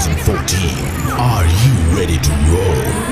14. Are you ready to roll?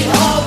we are.